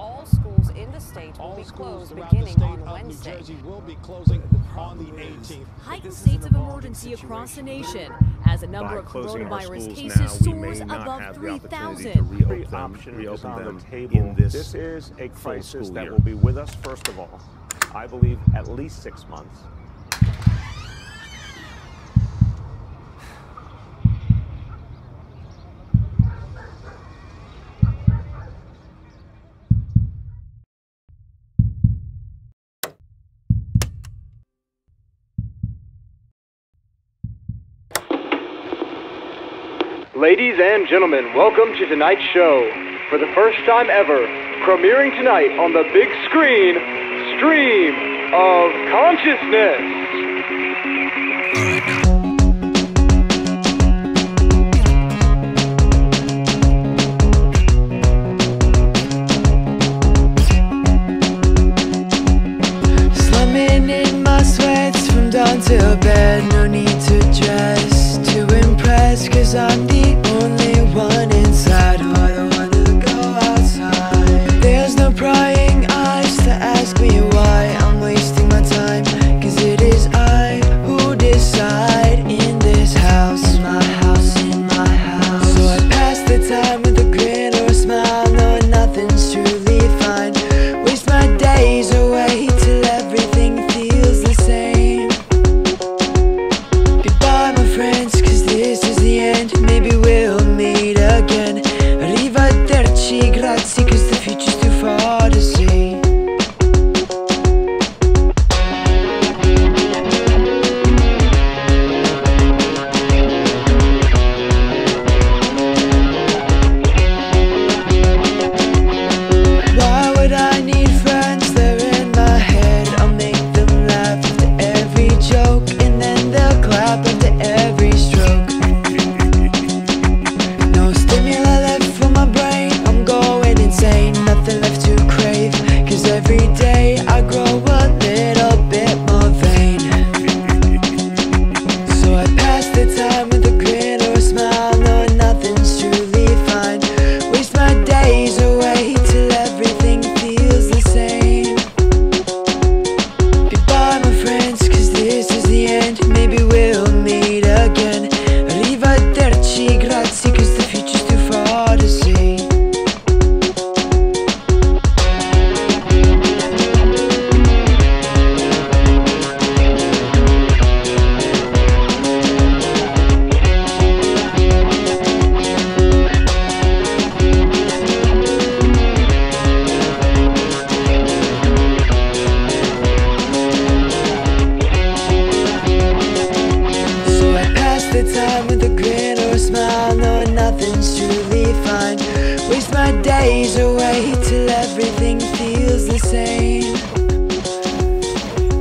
all schools in the state will All be closed throughout the beginning state on of New Wednesday. Jersey will be closing on the 18th. Heightened states of emergency across the nation as the number By of closing our coronavirus schools cases now, we may soars not above have the to 3,000. reopen Every them, option reopen on them table. in this, this is a crisis that year. will be with us, first of all, I believe, at least six months. Ladies and gentlemen, welcome to tonight's show. For the first time ever, premiering tonight on the big screen, Stream of Consciousness. Slumming in my sweats from dawn till bed. No need to dress impress, cause I'm the Arrivederci, time with a grin or a smile, knowing nothing's truly fine. Waste my days away till everything feels the same.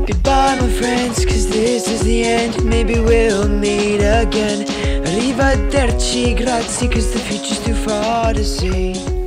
Goodbye, my friends, cause this is the end. Maybe we'll meet again. Arrivederci, grazie, cause the future's too far to see.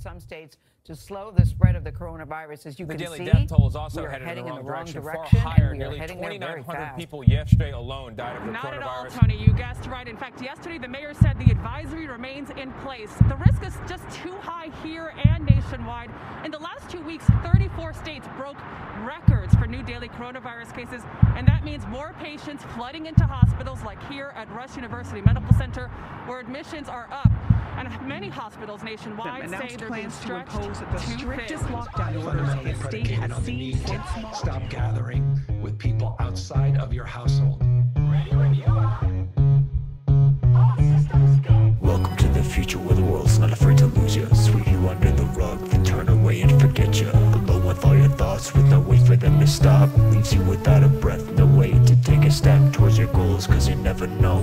Some states to slow the spread of the coronavirus. As you The can see, the daily death toll is also we are headed heading in the wrong direction, direction, far higher. and we are Nearly heading there very 2,900 people yesterday alone died of the Not at all. Tony. You guessed right. In fact, yesterday the mayor said the advisory remains in place. The risk is just too high here and nationwide. In the last two weeks, 34 states broke records for new daily coronavirus cases, and that means more patients flooding into hospitals like here at Rush University Medical Center, where admissions are up. And many hospitals nationwide say announced they're being plans to impose the too strictest thin. lockdown orders the state has seen since Stop gathering with people outside of your household. Ready when you are. Welcome to the future where the world's not afraid to lose you. Sweep you under the rug, then turn away and forget you. Alone with all your thoughts, with no way for them to stop. Leaves you without a breath, no way to take a step towards your goals. Cause you never know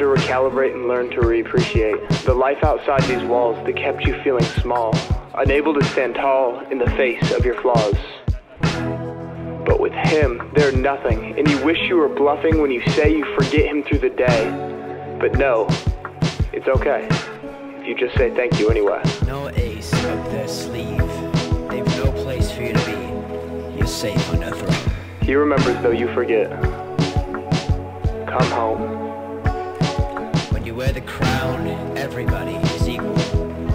to recalibrate and learn to reappreciate the life outside these walls that kept you feeling small, unable to stand tall in the face of your flaws. But with him, they're nothing, and you wish you were bluffing when you say you forget him through the day. But no, it's okay. If you just say thank you anyway. No ace up their sleeve. They've no place for you to be. You're safe on throne. He remembers though you forget. Come home. When wear the crown, everybody is equal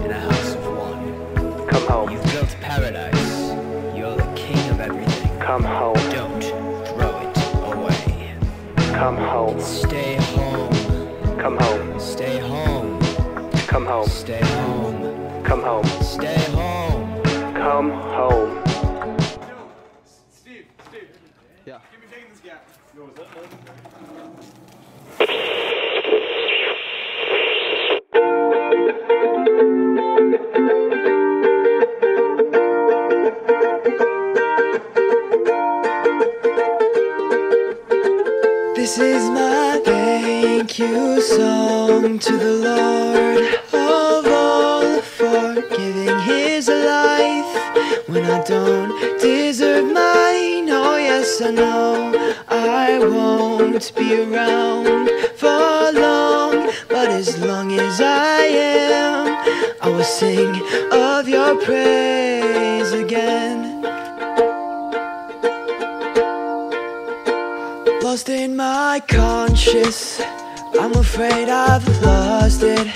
in a house of one. Come home. You've built paradise. You're the king of everything. Come home. Don't throw it away. Come home. Stay home. Come home. Stay home. Come home. Stay home. Come home. Stay home. Come home. This is my thank you song to the Lord of all for giving his life when I don't deserve mine. Oh, yes, I know I won't be around for long, but as long as I am, I will sing of your praise my conscience. I'm afraid I've lost it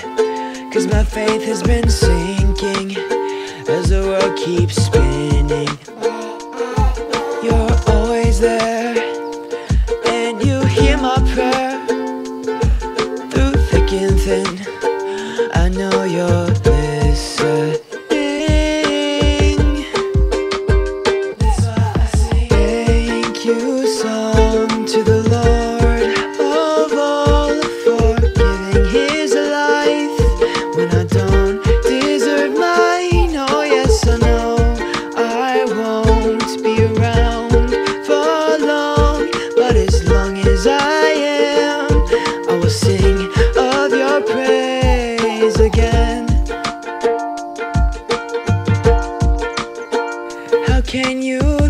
Cause my faith has been sinking As the world keeps spinning. You're always there can you